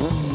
ઓ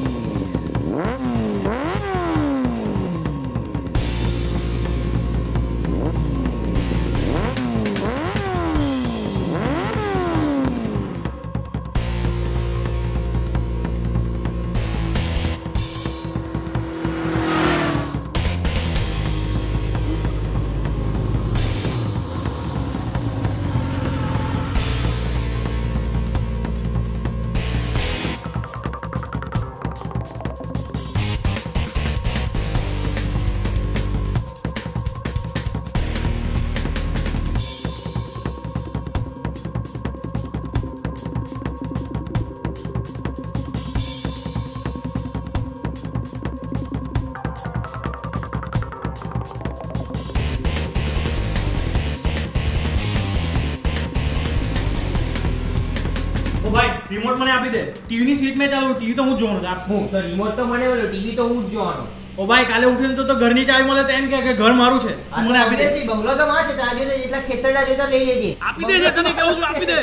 ભાઈ રિમોટ મને આપી દે. ટીવી ની સ્વિચ મેં ચાલુ ટીવી તો હું જ જોવાનું. આપ હું તો રિમોટ તો મને મળ્યો ટીવી તો હું જ જોવાનો. ઓ ભાઈ કાલે ઉઠીને તો તો ઘરની ચાવી મળે તો એમ કે ઘર મારું છે. મને આપી દે. બંગલો તો માં છે તાજો ને એટલા ખેતરડા જોતા લઈ લેજે. આપી દે તને કેવું છું આપી દે.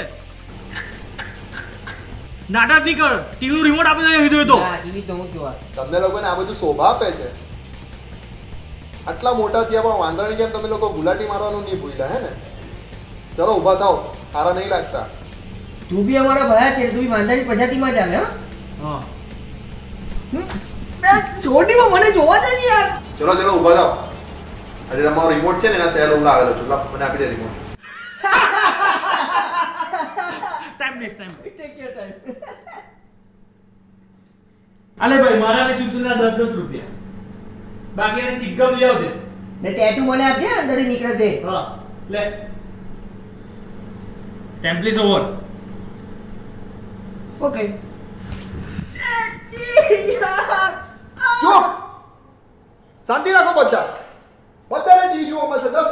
નાટક નહીં કર. ટીવી નું રિમોટ આપી દે હીધું તો. ટીવી તો હું જોવા તમને લોકોને આ બધું શોભા આપે છે? આટલા મોટા થયા પણ વાંદરાની કેમ તમે લોકો ગુલાટી મારવાનું નહીં ભૂલ્યા હે ને? ચલો ઊભા થાઓ. સારા નહીં લાગતા. તું બી અમારા ભયા છે તું બી વાંદરાની પ્રજાતિમાં જ આવે હા. છોડી માં મને જોવા દે નહીં યાર. ચલો ચલો ઊભા થાઓ. આજે તમારો રિમોટ છે ને એના સેલ ઓલા આવેલો છે. લા, મને આપી દે remote time next time take your time અલે ભાઈ મારા ને ચૂંટણીના દસ દસ રૂપિયા. બાકી એને ચિક્કમ લઈ આવજે. ને ટેટુ મને આપજે અંદર નીકળે દે હા લે. ટેમ્પલીસ ઓવર ઓકે ચૂપ શાંતિ રાખો બધા. બધાને ટી જોવા મળશે. દસ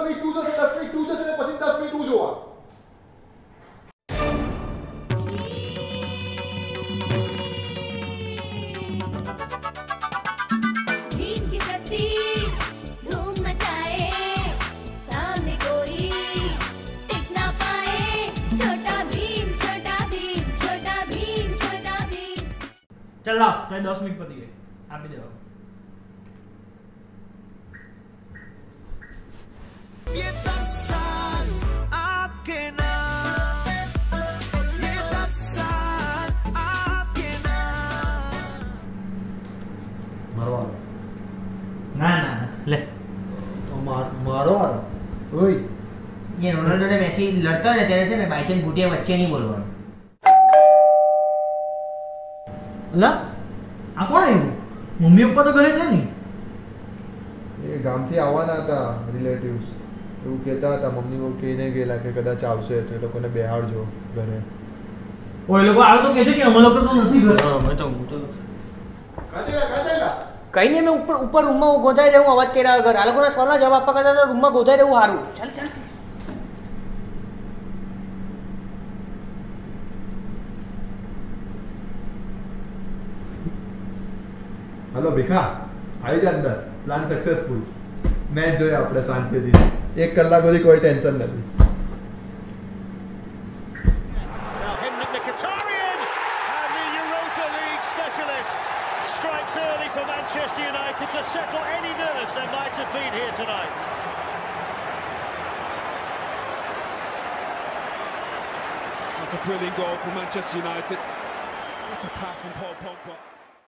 ચાલ લાવ તારી દસ મિનિટ પતી ગઈ આપી દેવા ये दस साल आपके नाम ये दस साल आपके नाम મારવાનો ના ના ના લે મારો વાળો ઓય એ રોનાલ્ડો ને મેસી લડતા ને ત્યારે છે ને બાયચન ભૂટિયા વચ્ચે નહીં બોલવાનું અલા આ કોણ આવ્યું મમ્મી પપ્પા તો ઘરે છે ને. એ ગામથી આવવાના હતા રિલેટિવ્સ એવું કહેતા હતા મમ્મી કહીને ગયેલા કે કદાચ આવશે તો એ લોકોને બેહાડજો ઘરે. ઓ એ લોકો આવે તો કહે છે કે અમે લોકો તો નથી ઘરે. અમે તો હું તો કાચેલા કાચેલા. કઈ નહીં મેં ઉપર ઉપર રૂમમાં ગોંજાઈ રહેવું અવાજ કર્યા વગર. આ લોકોના સવાલના જવાબ આપવા કરતા રૂમમાં ગોંજાઈ રહેવું સારું. ચાલ ચાલ. હલો ભીખા આવી જા અંદર પ્લાન સક્સેસફુલ મેચ જોઈએ આપણે શાંતિથી એક કલાક સુધી કોઈ ટેન્શન નથી Now Henrik Mkhitaryan and the Europa League specialist strikes early for Manchester United to settle any nerves there might have been here tonight. That's a brilliant goal for Manchester United. What a pass from Paul Pogba.